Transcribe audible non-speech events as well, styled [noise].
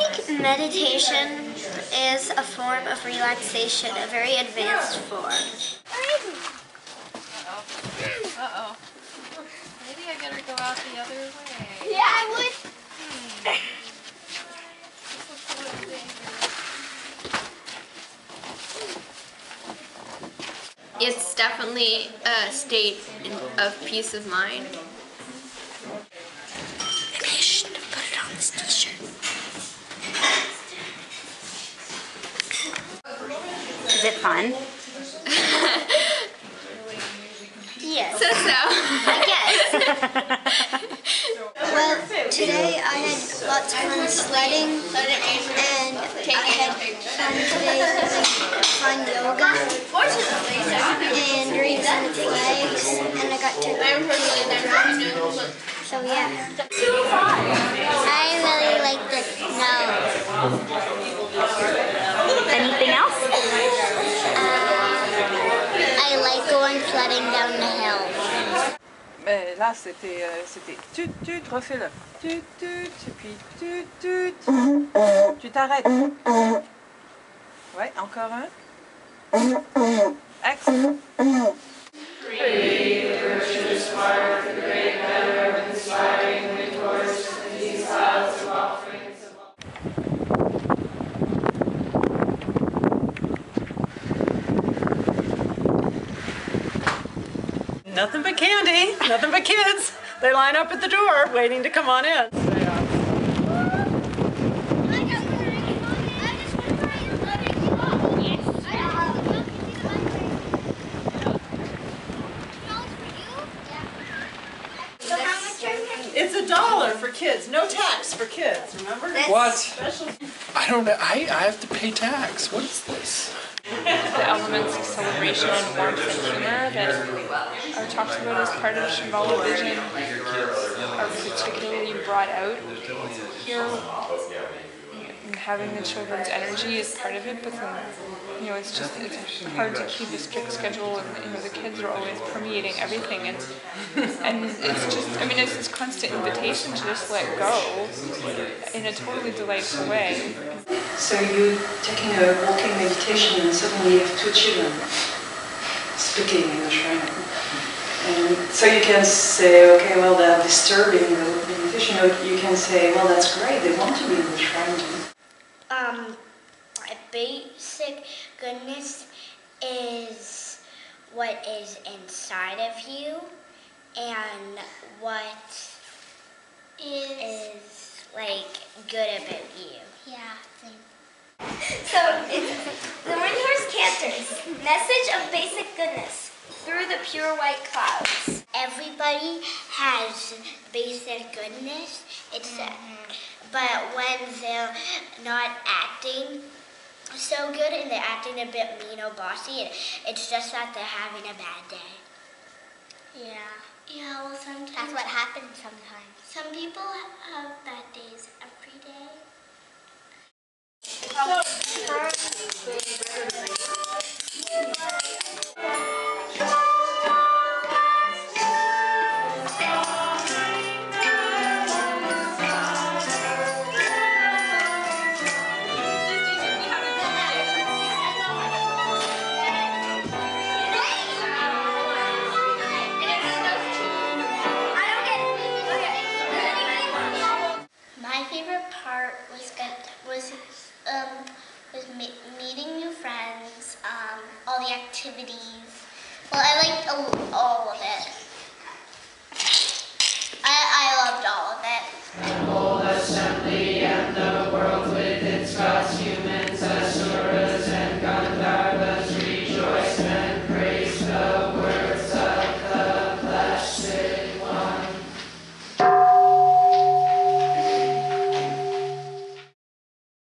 Think meditation is a form of relaxation, a very advanced form. Uh-oh. Maybe I better go out the other way. Yeah, I would. This looks a little dangerous. It's definitely a state of peace of mind. Put it on this t-shirt. Is it fun? Yes. So so. I guess. [laughs] well, today I had lots of fun sledding, and I had fun today doing fun yoga, and reading some of the flags, and I got to to So yeah. I really like the snow. Ben, là, euh, c'était, tut tut, refais-le. Tut tut, puis tut tut. Tu t'arrêtes. Ouais, encore un. Excellent. Nothing but candy, nothing but kids. They line up at the door waiting to come on in. It's a dollar for kids, no tax for kids, remember? What? Special. I don't know. I, I have to pay tax. What is this? The elements of celebration and warmth and humor that are talked about as part of Shambhala vision are particularly brought out here. Having the children's energy is part of it, but then, you know, it's just it's hard to keep a strict schedule, and you know, the kids are always permeating everything, and and it's just, I mean, it's this constant invitation to just let go in a totally delightful way. So you're taking a walking meditation and suddenly you have two children speaking in the shrine. And so you can say, okay, well, they're disturbing the meditation. Or you can say, well, that's great, they want to be in the shrine. Um, a basic goodness is what is inside of you, and what is, like good about you. Yeah. So it's the Morning Horse Cantors. Message of basic goodness through the pure white clouds. Everybody has basic goodness. It's mm-hmm. but when they're not acting so good and they're acting a bit mean or bossy, it's just that they're having a bad day. Yeah. Yeah, well sometimes. That's what happens sometimes. Some people uh, activities. Well, I liked all of it. I, I loved all of it.